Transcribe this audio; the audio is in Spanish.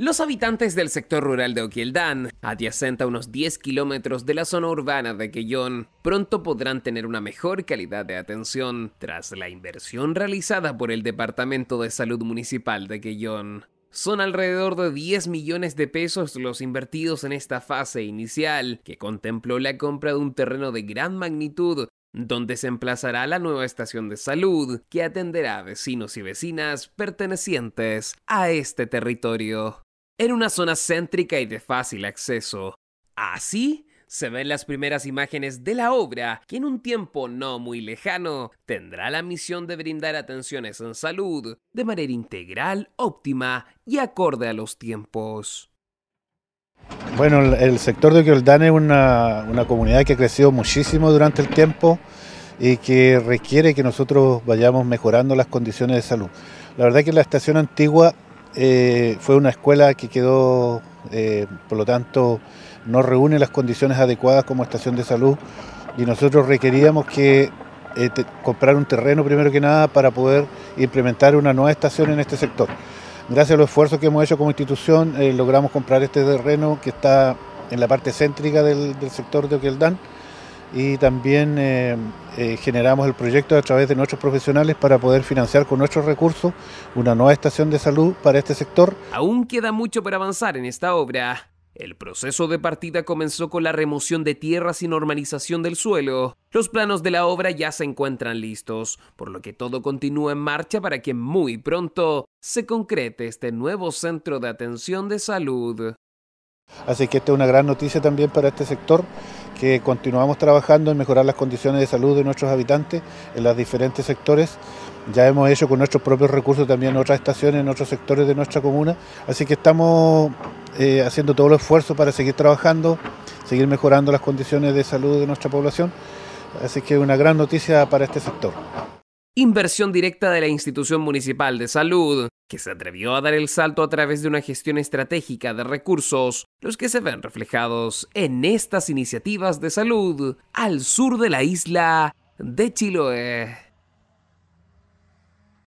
Los habitantes del sector rural de Oquildán, adyacente a unos 10 kilómetros de la zona urbana de Quellón, pronto podrán tener una mejor calidad de atención tras la inversión realizada por el Departamento de Salud Municipal de Quellón. Son alrededor de 10 millones de pesos los invertidos en esta fase inicial, que contempló la compra de un terreno de gran magnitud donde se emplazará la nueva estación de salud que atenderá a vecinos y vecinas pertenecientes a este territorio en una zona céntrica y de fácil acceso. Así se ven las primeras imágenes de la obra, que en un tiempo no muy lejano tendrá la misión de brindar atenciones en salud de manera integral, óptima y acorde a los tiempos. Bueno, el sector de Quioldán es una, una comunidad que ha crecido muchísimo durante el tiempo y que requiere que nosotros vayamos mejorando las condiciones de salud. La verdad que la estación antigua eh, fue una escuela que quedó, eh, por lo tanto, no reúne las condiciones adecuadas como estación de salud y nosotros requeríamos que eh, comprar un terreno primero que nada para poder implementar una nueva estación en este sector. Gracias a los esfuerzos que hemos hecho como institución, logramos comprar este terreno que está en la parte céntrica del, del sector de Oqueldán y también eh, eh, generamos el proyecto a través de nuestros profesionales para poder financiar con nuestros recursos una nueva estación de salud para este sector. Aún queda mucho por avanzar en esta obra. El proceso de partida comenzó con la remoción de tierras y normalización del suelo. Los planos de la obra ya se encuentran listos, por lo que todo continúa en marcha para que muy pronto se concrete este nuevo centro de atención de salud. Así que esta es una gran noticia también para este sector que continuamos trabajando en mejorar las condiciones de salud de nuestros habitantes en los diferentes sectores. Ya hemos hecho con nuestros propios recursos también otras estaciones en otros sectores de nuestra comuna, así que estamos eh, haciendo todo el esfuerzo para seguir trabajando, seguir mejorando las condiciones de salud de nuestra población, así que una gran noticia para este sector inversión directa de la institución municipal de salud, que se atrevió a dar el salto a través de una gestión estratégica de recursos, los que se ven reflejados en estas iniciativas de salud al sur de la isla de Chiloé.